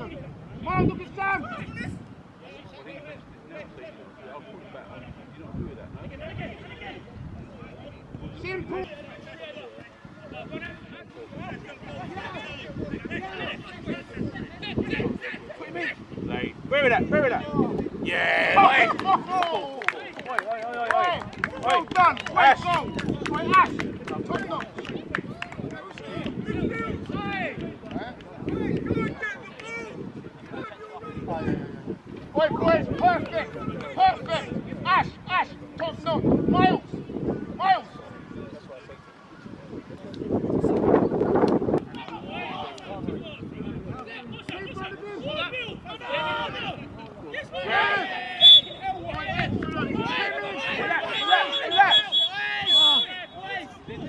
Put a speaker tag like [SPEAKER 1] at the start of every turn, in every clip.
[SPEAKER 1] Well done. Way Ash. go. Oi, Ash. Perfect. Perfect. Ash, Ash, top notch. Miles. Miles.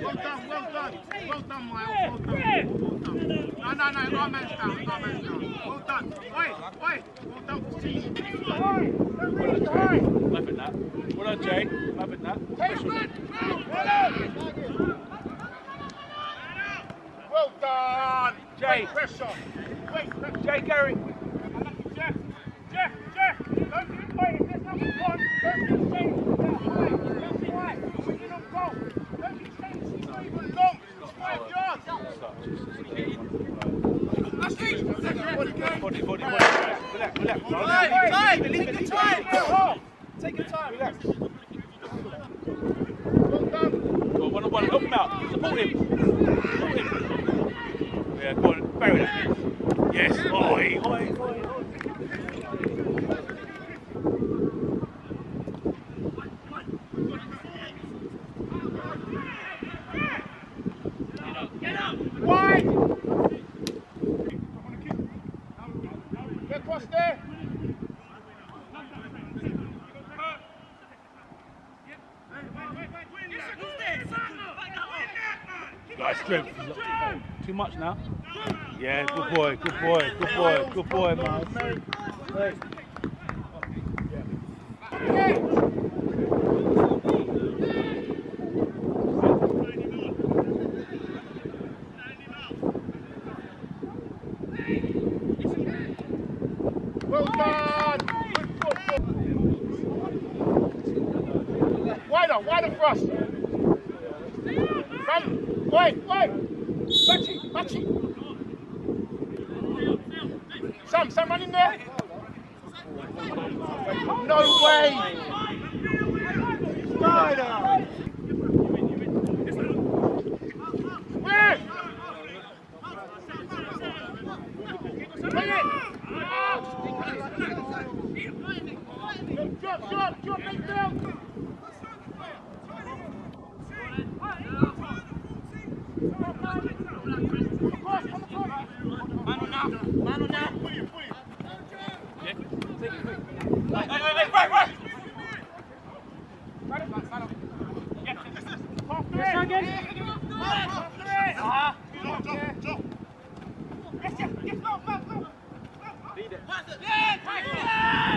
[SPEAKER 1] Well done, well done. Well done, Miles. Well done. Well done. No, no, no, got a man's down, got a man's down. Well done. Oi, oi. Well done for the team. Behind. Don't reach behind.
[SPEAKER 2] That. Well done, Jay. Loving that. It. Well
[SPEAKER 1] done. Well done.
[SPEAKER 2] Jay. Wait,
[SPEAKER 1] pressure. Wait,
[SPEAKER 2] pressure. Jay Garrick.
[SPEAKER 1] Body,
[SPEAKER 2] body, body. Relax, relax. Time, your time. leave it. Go. Take your time. Relax. Well
[SPEAKER 1] done.
[SPEAKER 2] Go on, out. Support him. Support him. Yeah, go on. Bury that. Yes. Oi, oi, oi, oi. Strength. Too much now. Yeah, good boy, good boy, good boy, good boy, Miles.
[SPEAKER 1] Hey. Well done. Good foot. Wider, wider for us. Run. Wait, wait. Bachi, Bachi. Sam, Sam, run in there. No way. Spider. Where? Bring it. Drop, big down. Mano now. Put him, put him. Yeah. Take it quick.
[SPEAKER 2] Hey, hey, hey, right, right. Right, right. Yeah, this is.
[SPEAKER 1] Top three. Yes, again. Top three.
[SPEAKER 2] Ah.
[SPEAKER 1] Jump, jump, jump. Yes, yes, yes, go, go, go. Lead it. Yeah, yeah.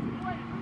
[SPEAKER 1] Wait.